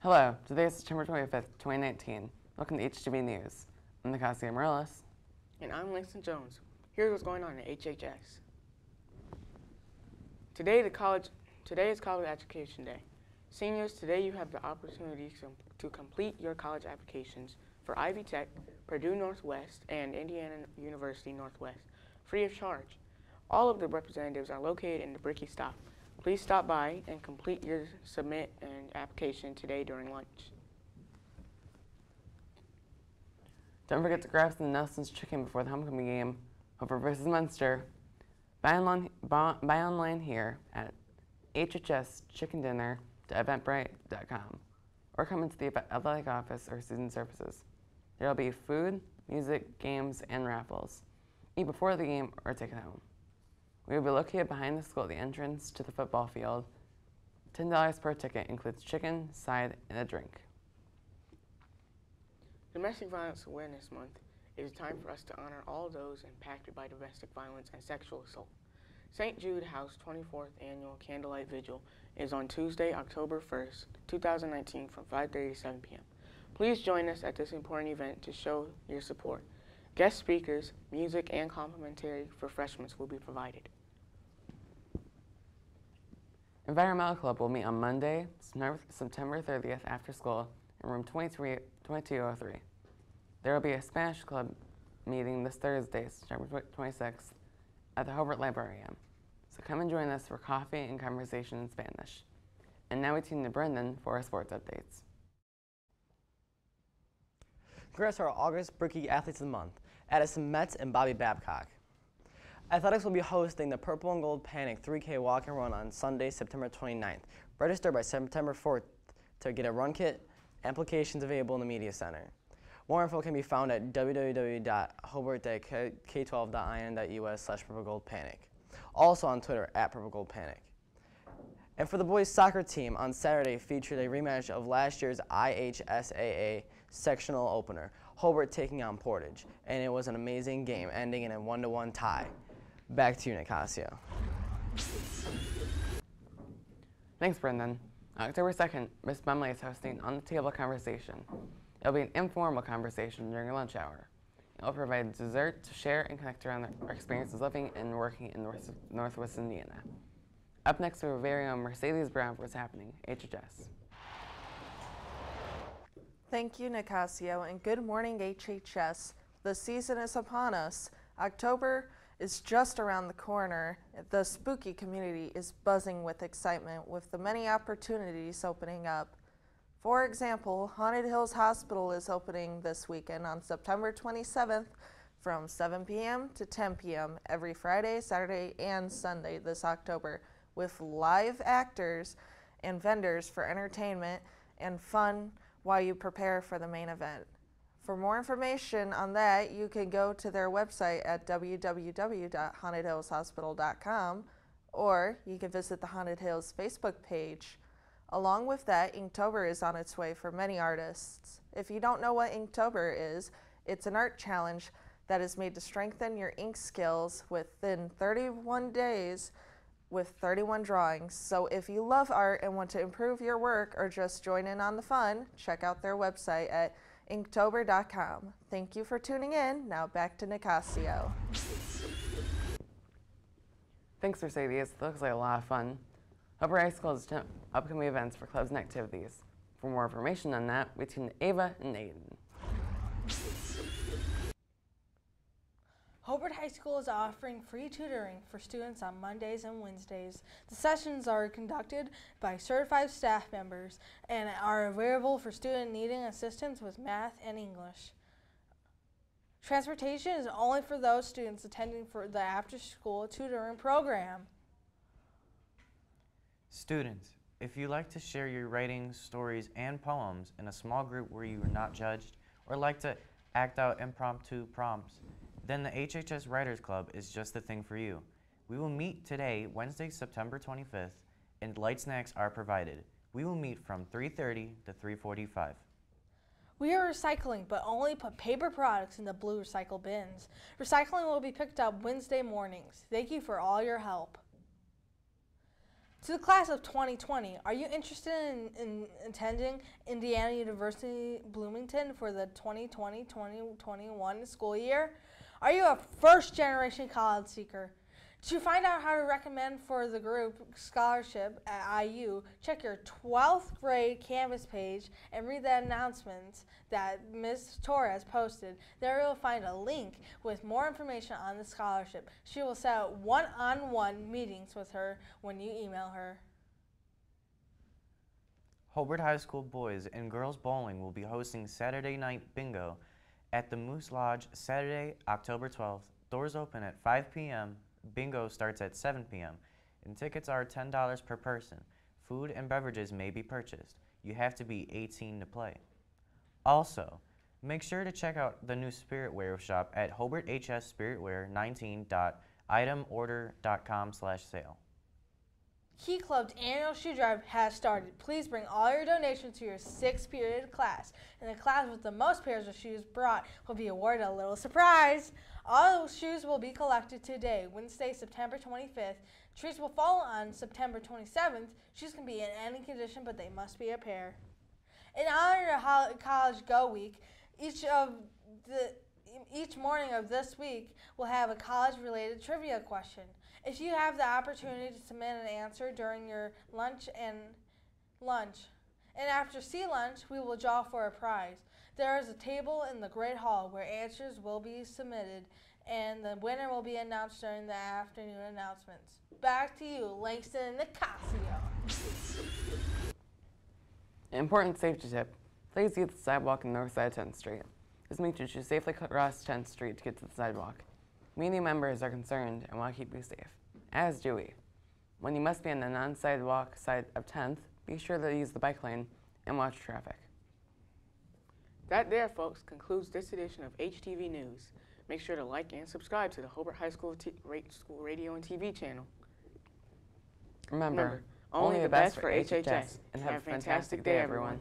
Hello, today is September 25th, 2019. Welcome to HTV News. I'm Nicasia Morales. And I'm Langston Jones. Here's what's going on at HHS. Today, the college, today is College Education Day. Seniors, today you have the opportunity to, to complete your college applications for Ivy Tech, Purdue Northwest, and Indiana University Northwest, free of charge. All of the representatives are located in the Brickie stop. Please stop by and complete your submit and application today during lunch. Don't forget to grab some Nelson's chicken before the homecoming game, Hoover versus Munster. Buy online, buy, buy online here at HHS Chicken Dinner eventbrite.com or come into the athletic office or student services. There will be food, music, games, and raffles. Eat before the game or take it home. We will be located behind the school at the entrance to the football field. $10 per ticket includes chicken, side, and a drink. Domestic Violence Awareness Month is a time for us to honor all those impacted by domestic violence and sexual assault. St. Jude House 24th Annual Candlelight Vigil is on Tuesday, October 1st, 2019 from 5.30 to 7 p.m. Please join us at this important event to show your support. Guest speakers, music, and complimentary refreshments will be provided. Environmental Club will meet on Monday, September 30th after school in room 2203. There will be a Spanish Club meeting this Thursday, September 26th at the Hobart Librarium. So come and join us for coffee and conversation in Spanish. And now we tune to Brendan for our sports updates. Congrats to our August Brickie Athletes of the Month, Addison Metz and Bobby Babcock. Athletics will be hosting the Purple and Gold Panic 3K Walk and Run on Sunday, September 29th. Register by September 4th to get a run kit, applications available in the Media Center. More info can be found at www.hobart.k12.in.us slash purplegoldpanic. Also on Twitter at purplegoldpanic. And for the boys soccer team, on Saturday featured a rematch of last year's IHSAA sectional opener, Hobart taking on Portage, and it was an amazing game, ending in a one-to-one -one tie. Back to you, Nicasia. Thanks, Brendan. October 2nd, Miss Bumley is hosting On the Table Conversation. It'll be an informal conversation during lunch hour. It'll provide dessert to share and connect around our experiences living and working in North, Northwest Indiana. Up next, we have our very own Mercedes Brown for what's happening, HHS. Thank you, Nicasia, and good morning, HHS. The season is upon us. October is just around the corner. The spooky community is buzzing with excitement with the many opportunities opening up. For example, Haunted Hills Hospital is opening this weekend on September 27th from 7 p.m. to 10 p.m. every Friday, Saturday, and Sunday this October with live actors and vendors for entertainment and fun while you prepare for the main event. For more information on that, you can go to their website at www.hauntedhillshospital.com or you can visit the Haunted Hills Facebook page. Along with that, Inktober is on its way for many artists. If you don't know what Inktober is, it's an art challenge that is made to strengthen your ink skills within 31 days with 31 drawings. So if you love art and want to improve your work or just join in on the fun, check out their website at inktober.com. Thank you for tuning in. Now back to Nicasia. Thanks, Mercedes. That looks like a lot of fun. Upper High School has upcoming events for clubs and activities. For more information on that, we tune to Ava and Aiden. Hobart High School is offering free tutoring for students on Mondays and Wednesdays. The sessions are conducted by certified staff members and are available for students needing assistance with math and English. Transportation is only for those students attending for the after-school tutoring program. Students, if you like to share your writings, stories, and poems in a small group where you are not judged, or like to act out impromptu prompts, then the HHS Writers Club is just the thing for you. We will meet today, Wednesday, September 25th, and light snacks are provided. We will meet from 3.30 to 3.45. We are recycling, but only put paper products in the blue recycle bins. Recycling will be picked up Wednesday mornings. Thank you for all your help. To the class of 2020, are you interested in, in attending Indiana University Bloomington for the 2020-2021 school year? Are you a first generation college seeker? To find out how to recommend for the group scholarship at IU, check your 12th grade Canvas page and read the announcements that Ms. Torres posted. There you'll find a link with more information on the scholarship. She will set up one on one meetings with her when you email her. Hobart High School boys and girls bowling will be hosting Saturday night bingo at the Moose Lodge Saturday, October 12th. Doors open at 5 p.m. Bingo starts at 7 p.m. and tickets are $10 per person. Food and beverages may be purchased. You have to be 18 to play. Also, make sure to check out the new Spiritwear shop at hobarthspiritwear19.itemorder.com/sale. Key Club's annual shoe drive has started. Please bring all your donations to your sixth period class. And the class with the most pairs of shoes brought will be awarded a little surprise. All shoes will be collected today, Wednesday, September 25th. Trees will fall on September 27th. Shoes can be in any condition, but they must be a pair. In honor of College Go Week, each of the each morning of this week will have a college-related trivia question. If you have the opportunity to submit an answer during your lunch and lunch, and after sea lunch, we will draw for a prize. There is a table in the Great Hall where answers will be submitted, and the winner will be announced during the afternoon announcements. Back to you, Langston Nicasia. An important safety tip. Please use the sidewalk on the north side of 10th Street. This means you should safely cross 10th Street to get to the sidewalk. Community members are concerned and want to keep you safe, as do we. When you must be on the non-sidewalk side of 10th, be sure to use the bike lane and watch traffic. That there, folks, concludes this edition of HTV News. Make sure to like and subscribe to the Hobart High School, T- School Radio and TV channel. Remember, Remember, only the best for HHS. and have a fantastic day, everyone.